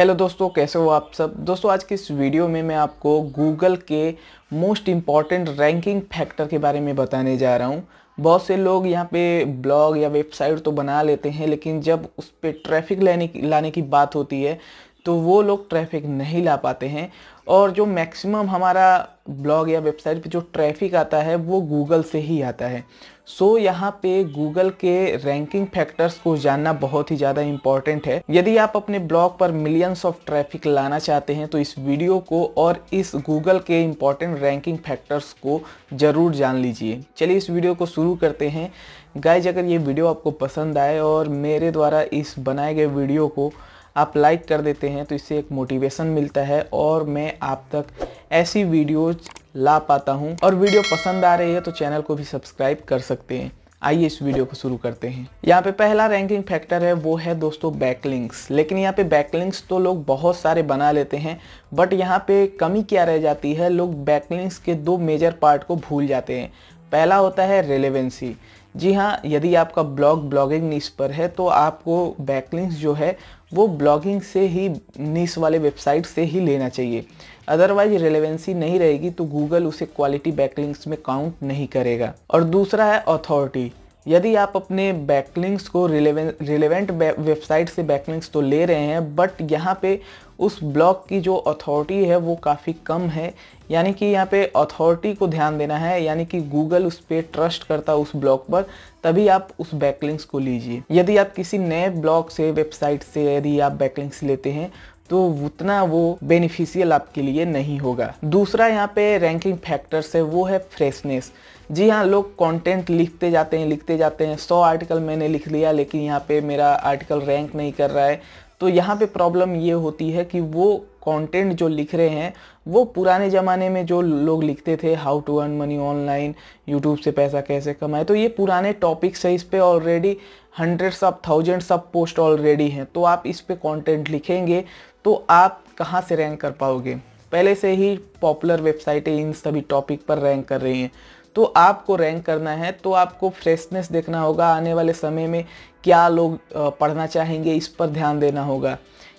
Hello दोस्तों, कैसे हो आप सब? दोस्तों, आज की इस वीडियो में मैं आपको गूगल के मोस्ट इंपॉर्टेंट रैंकिंग फैक्टर के बारे में बताने जा रहा हूँ। बहुत से लोग यहाँ पे ब्लॉग या वेबसाइट तो बना लेते हैं, लेकिन जब उस पर ट्रैफ़िक लाने लाने की बात होती है तो वो लोग ट्रैफ़िक नहीं ला पाते हैं। और जो मैक्सिमम हमारा ब्लॉग या वेबसाइट पे जो ट्रैफ़िक आता है वो गूगल से ही आता है। सो so, यहाँ पे गूगल के रैंकिंग फैक्टर्स को जानना बहुत ही ज़्यादा इंपॉर्टेंट है। यदि आप अपने ब्लॉग पर मिलियंस ऑफ़ ट्रैफ़िक लाना चाहते हैं तो इस वीडियो को और इस गूगल के इंपॉर्टेंट रैंकिंग फैक्टर्स को ज़रूर जान लीजिए। चलिए इस वीडियो को शुरू करते हैं। गाइज़ अगर ये वीडियो आपको पसंद आए और मेरे द्वारा इस बनाए गए वीडियो को आप लाइक कर देते हैं तो इससे एक मोटिवेशन मिलता है और मैं आप तक ऐसी वीडियोज़ ला पाता हूँ। और वीडियो पसंद आ रही है तो चैनल को भी सब्सक्राइब कर सकते हैं। आइए इस वीडियो को शुरू करते हैं। यहाँ पे पहला रैंकिंग फैक्टर है, वो है दोस्तों बैकलिंक्स लेकिन यहाँ पे बैकलिंक्स तो लोग बहुत सारे बना लेते हैं बट यहाँ पे कमी क्या रह जाती है, लोग बैकलिंक्स के दो मेजर पार्ट को भूल जाते हैं। पहला होता है रेलेवेंसी जी हाँ यदि आपका ब्लॉग ब्लॉगिंग नीस पर है तो आपको बैकलिंक्स जो है, वो ब्लॉगिंग से ही नीस वाले वेबसाइट से ही लेना चाहिए। अदरवाइज़ रेलेवेंसी नहीं रहेगी तो गूगल उसे क्वालिटी बैकलिंक्स में काउंट नहीं करेगा। और दूसरा है अथॉरिटी यदि आप अपने बैकलिंक्स को रिलेवेंट वेबसाइट से बैकलिंक्स तो ले रहे हैं बट यहाँ पे उस ब्लॉग की जो अथॉरिटी है वो काफ़ी कम है। यानी कि यहाँ पे अथॉरिटी को ध्यान देना है, यानी कि गूगल उस पर ट्रस्ट करता है उस ब्लॉग पर, तभी आप उस बैकलिंक्स को लीजिए। यदि आप किसी नए ब्लॉग से वेबसाइट से यदि आप बैकलिंक्स लेते हैं तो उतना वो बेनिफिशियल आपके लिए नहीं होगा। दूसरा यहाँ पे रैंकिंग फैक्टर्स है, वो है फ्रेशनेस जी हाँ लोग कंटेंट लिखते जाते हैं, लिखते जाते हैं। सौ आर्टिकल मैंने लिख लिया, लेकिन यहाँ पे मेरा आर्टिकल रैंक नहीं कर रहा है। तो यहाँ पे प्रॉब्लम ये होती है कि वो कंटेंट जो लिख रहे हैं, वो पुराने ज़माने में जो लोग लिखते थे how to earn money online YouTube से पैसा कैसे कमाए तो ये पुराने टॉपिक्स है, इस पर already hundreds of thousands of post already हैं। तो आप इस पर कॉन्टेंट लिखेंगे तो आप कहाँ से रैंक कर पाओगे? पहले से ही पॉपुलर वेबसाइटें इन सभी टॉपिक पर रैंक कर रही हैं। तो आपको रैंक करना है तो आपको फ्रेशनेस देखना होगा, आने वाले समय में क्या लोग पढ़ना चाहेंगे, इस पर ध्यान देना होगा।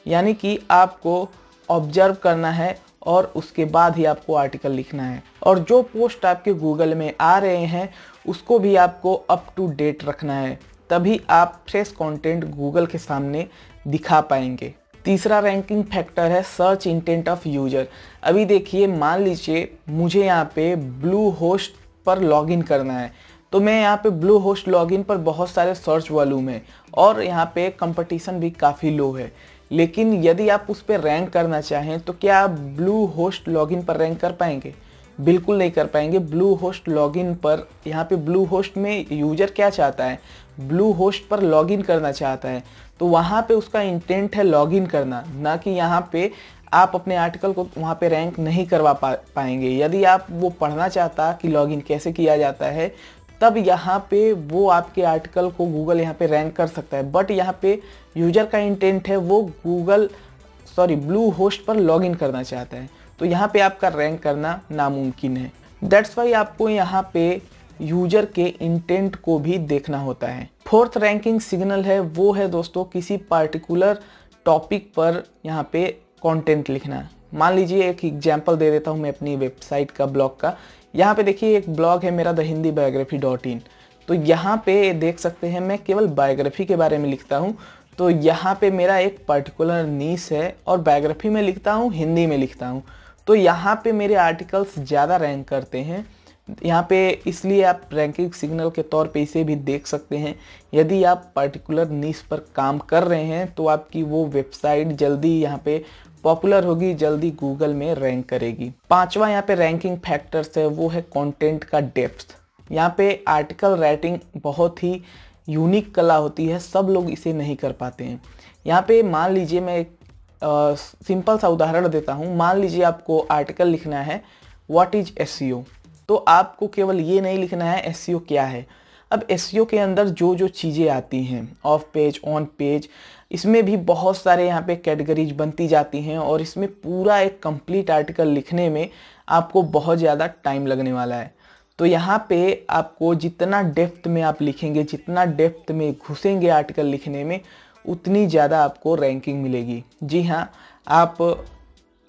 यानी कि आपको ऑब्ज़र्व करना है और उसके बाद ही आपको आर्टिकल लिखना है। और जो पोस्ट आपके गूगल में आ रहे हैं, उसको भी आपको अप टू डेट रखना है। तभी आप फ्रेश कंटेंट गूगल के सामने दिखा पाएँगे। तीसरा रैंकिंग फैक्टर है सर्च इंटेंट ऑफ़ यूज़र अभी देखिए, मान लीजिए, मुझे यहाँ पे ब्लू होस्ट पर लॉगिन करना है। तो मैं यहाँ पे ब्लू होस्ट लॉगिन पर बहुत सारे सर्च वॉल्यूम है और यहाँ पे कंपटीशन भी काफ़ी लो है। लेकिन यदि आप उस पर रैंक करना चाहें तो क्या आप ब्लू होस्ट लॉगिन पर रैंक कर पाएँगे? बिल्कुल नहीं कर पाएँगे। ब्लू होस्ट लॉगिन पर, यहाँ पे ब्लू होस्ट में यूज़र क्या चाहता है? ब्लू होस्ट पर लॉगिन करना चाहता है। तो वहाँ पे उसका इंटेंट है लॉगिन करना, ना कि यहाँ पे आप अपने आर्टिकल को वहाँ पे रैंक नहीं करवा पा, पाएँगे। यदि आप वो पढ़ना चाहता कि लॉगिन कैसे किया जाता है, तब यहाँ पे वो आपके आर्टिकल को गूगल यहाँ पे रैंक कर सकता है। बट यहाँ पे यूज़र का इंटेंट है, वो गूगल सॉरी ब्लू होस्ट पर लॉगिन करना चाहता है। तो यहाँ पे आपका रैंक करना नामुमकिन है। दैट्स वाई आपको यहाँ पे यूज़र के इंटेंट को भी देखना होता है। फोर्थ रैंकिंग सिग्नल है, वो है दोस्तों किसी पार्टिकुलर टॉपिक पर यहाँ पे कंटेंट लिखना मान लीजिए एक एग्जांपल दे देता हूँ मैं अपनी वेबसाइट का ब्लॉग का। यहाँ पे देखिए एक ब्लॉग है मेरा the Hindi biography dot in तो यहाँ पे देख सकते हैं मैं केवल बायोग्राफी के बारे में लिखता हूँ। तो यहाँ पे मेरा एक पर्टिकुलर नीस है और बायोग्राफी में लिखता हूँ हिंदी में लिखता हूँ। तो यहाँ पे मेरे आर्टिकल्स ज़्यादा रैंक करते हैं। यहाँ पे इसलिए आप रैंकिंग सिग्नल के तौर पे इसे भी देख सकते हैं। यदि आप पर्टिकुलर नीस पर काम कर रहे हैं तो आपकी वो वेबसाइट जल्दी यहाँ पे पॉपुलर होगी, जल्दी गूगल में रैंक करेगी। पांचवा यहाँ पे रैंकिंग फैक्टर्स है, वो है कंटेंट का डेप्थ यहाँ पे आर्टिकल राइटिंग बहुत ही यूनिक कला होती है, सब लोग इसे नहीं कर पाते हैं। यहाँ पे मान लीजिए मैं एक सिंपल सा उदाहरण देता हूँ। मान लीजिए आपको आर्टिकल लिखना है व्हाट इज़ एस तो आपको केवल ये नहीं लिखना है एस क्या है? अब एस के अंदर जो जो चीज़ें आती हैं ऑफ़ पेज ऑन पेज इसमें भी बहुत सारे यहाँ पे कैटेगरीज बनती जाती हैं और इसमें पूरा एक कंप्लीट आर्टिकल लिखने में आपको बहुत ज़्यादा टाइम लगने वाला है। तो यहाँ पे आपको जितना डेप्थ में आप लिखेंगे, जितना डेप्थ में घुसेंगे आर्टिकल लिखने में, उतनी ज़्यादा आपको रैंकिंग मिलेगी। जी हाँ आप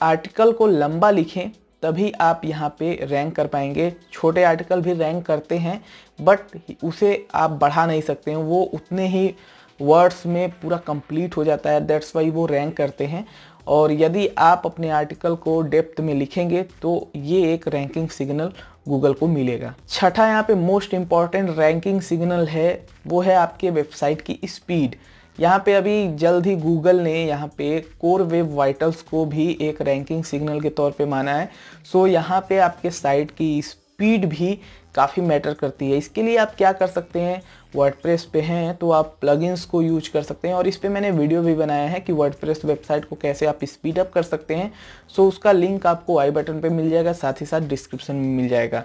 आर्टिकल को लंबा लिखें तभी आप यहाँ पे रैंक कर पाएँगे। छोटे आर्टिकल भी रैंक करते हैं बट उसे आप बढ़ा नहीं सकते हैं। वो उतने ही वर्ड्स में पूरा कंप्लीट हो जाता है। दैट्स वाई वो रैंक करते हैं। और यदि आप अपने आर्टिकल को डेप्थ में लिखेंगे तो ये एक रैंकिंग सिग्नल गूगल को मिलेगा। छठा यहाँ पे मोस्ट इंपॉर्टेंट रैंकिंग सिग्नल है, वो है आपके वेबसाइट की स्पीड यहाँ पे अभी जल्द ही गूगल ने यहाँ पे कोर वेब वाइटल्स को भी एक रैंकिंग सिग्नल के तौर पे माना है। सो यहाँ पे आपके साइट की स्पीड भी काफ़ी मैटर करती है। इसके लिए आप क्या कर सकते हैं? वर्डप्रेस पे हैं तो आप प्लगइन्स को यूज़ कर सकते हैं और इस पर मैंने वीडियो भी बनाया है कि वर्डप्रेस वेबसाइट को कैसे आप स्पीड अप कर सकते हैं। सो उसका लिंक आपको आई बटन पे मिल जाएगा, साथ ही साथ डिस्क्रिप्शन में मिल जाएगा।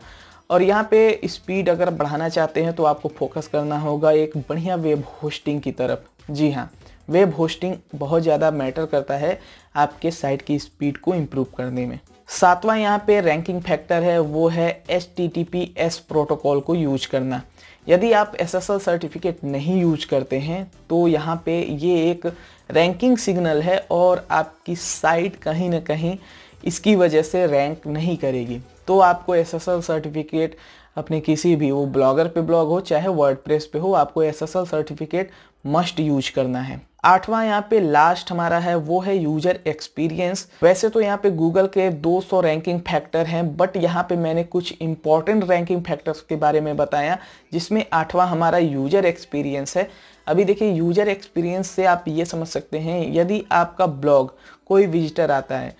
और यहाँ पे स्पीड अगर बढ़ाना चाहते हैं तो आपको फोकस करना होगा एक बढ़िया वेब होस्टिंग की तरफ़। जी हाँ वेब होस्टिंग बहुत ज़्यादा मैटर करता है आपके साइट की स्पीड को इम्प्रूव करने में। सातवां यहाँ पे रैंकिंग फैक्टर है, वो है एच प्रोटोकॉल को यूज़ करना। यदि आप एसएसएल सर्टिफिकेट नहीं यूज़ करते हैं तो यहाँ पे ये एक रैंकिंग सिग्नल है और आपकी साइट कहीं ना कहीं इसकी वजह से रैंक नहीं करेगी। तो आपको एसएसएल सर्टिफिकेट अपने किसी भी वो ब्लॉगर पे ब्लॉग हो, चाहे वर्ड पे हो, आपको एसएसएल सर्टिफिकेट मस्ट यूज़ करना है। आठवां यहाँ पे लास्ट हमारा है, वो है यूज़र एक्सपीरियंस वैसे तो यहाँ पे गूगल के 200 रैंकिंग फैक्टर हैं बट यहाँ पे मैंने कुछ इंपॉर्टेंट रैंकिंग फैक्टर्स के बारे में बताया, जिसमें आठवां हमारा यूज़र एक्सपीरियंस है। अभी देखिए यूज़र एक्सपीरियंस से आप ये समझ सकते हैं, यदि आपका ब्लॉग कोई विजिटर आता है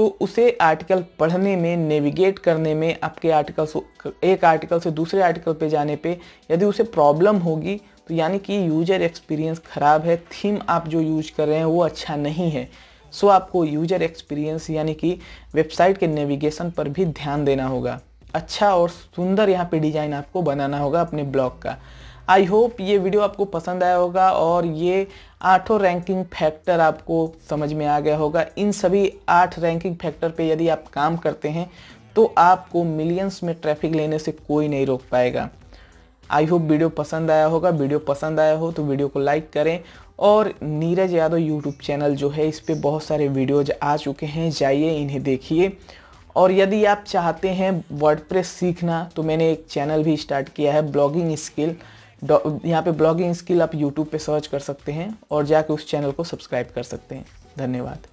तो उसे आर्टिकल पढ़ने में, नेविगेट करने में, आपके आर्टिकल एक आर्टिकल से दूसरे आर्टिकल पे जाने पे यदि उसे प्रॉब्लम होगी तो यानी कि यूज़र एक्सपीरियंस ख़राब है, थीम आप जो यूज़ कर रहे हैं वो अच्छा नहीं है। सो आपको यूज़र एक्सपीरियंस यानी कि वेबसाइट के नेविगेशन पर भी ध्यान देना होगा। अच्छा और सुंदर यहाँ पे डिज़ाइन आपको बनाना होगा अपने ब्लॉग का। आई होप ये वीडियो आपको पसंद आया होगा और ये आठों रैंकिंग फैक्टर आपको समझ में आ गया होगा। इन सभी आठ रैंकिंग फैक्टर पे यदि आप काम करते हैं तो आपको मिलियंस में ट्रैफ़िक लेने से कोई नहीं रोक पाएगा। आई होप वीडियो पसंद आया होगा। वीडियो पसंद आया हो तो वीडियो को लाइक करें और नीरज यादव यूट्यूब चैनल जो है, इस पर बहुत सारे वीडियोज़ आ चुके हैं। जाइए, इन्हें देखिए। और यदि आप चाहते हैं वर्डप्रेस सीखना तो मैंने एक चैनल भी स्टार्ट किया है ब्लॉगिंग स्किल यहाँ पे ब्लॉगिंग स्किल आप यूट्यूब पे सर्च कर सकते हैं और जाके उस चैनल को सब्सक्राइब कर सकते हैं। धन्यवाद।